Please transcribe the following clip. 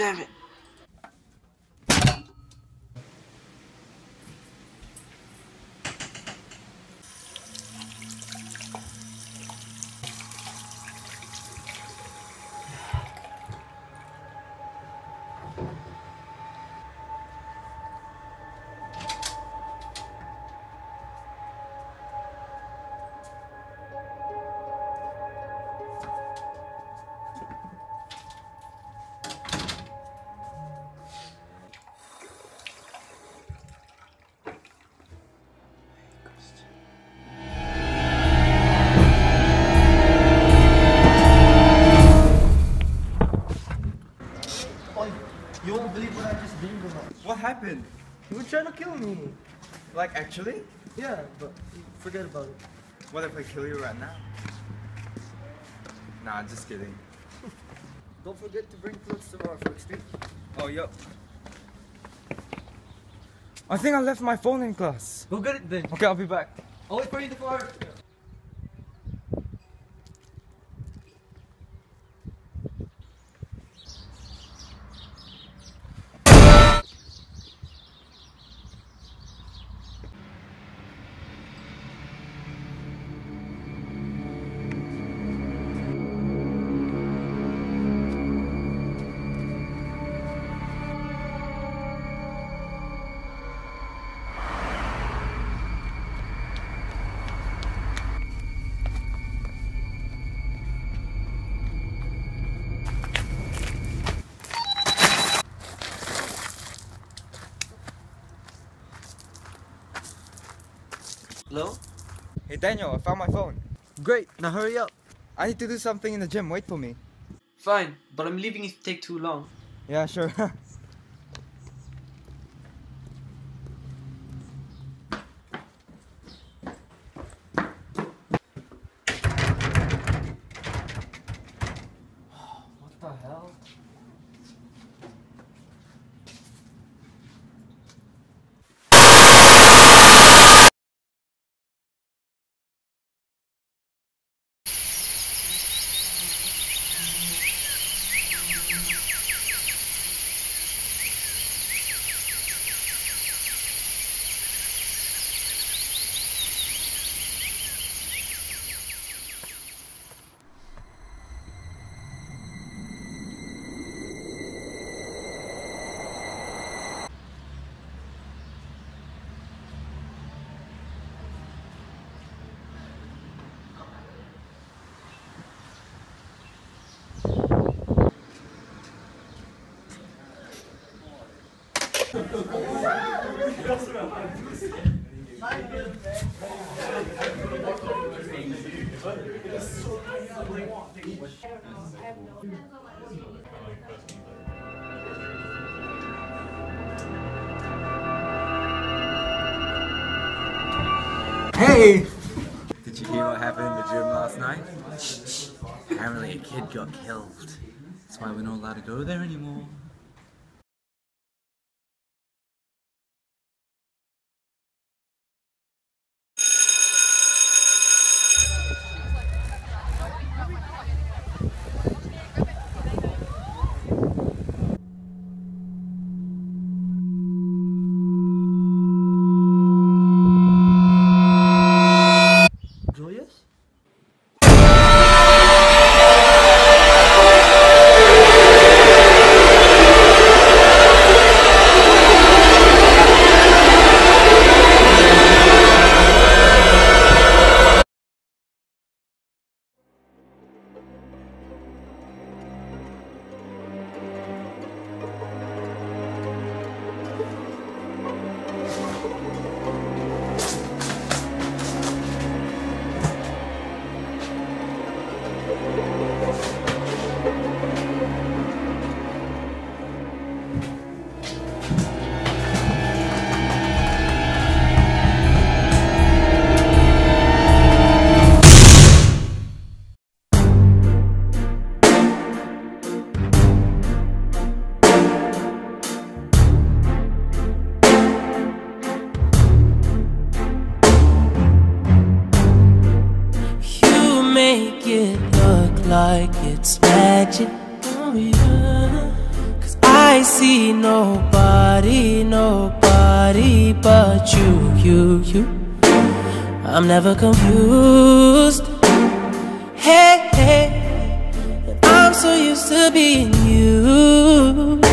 damn it. Happened? You were trying to kill me. Like, actually? Yeah, but forget about it. What if I kill you right now? Nah, just kidding. Don't forget to bring clothes tomorrow for extreme. Oh, yo. I think I left my phone in class. Go get it then. Okay, I'll be back. I'll wait for you in the car. Hello? Hey, Daniel, I found my phone. Great. Now hurry up. I need to do something in the gym. Wait for me. Fine, but I'm leaving if you take too long. Yeah, sure. hey! Did you hear what happened in the gym last night? Apparently a kid got killed. That's why we're not allowed to go there anymore. Like it's magic. Cause I see nobody, nobody but you, you, you. I'm never confused. Hey, hey, I'm so used to being you.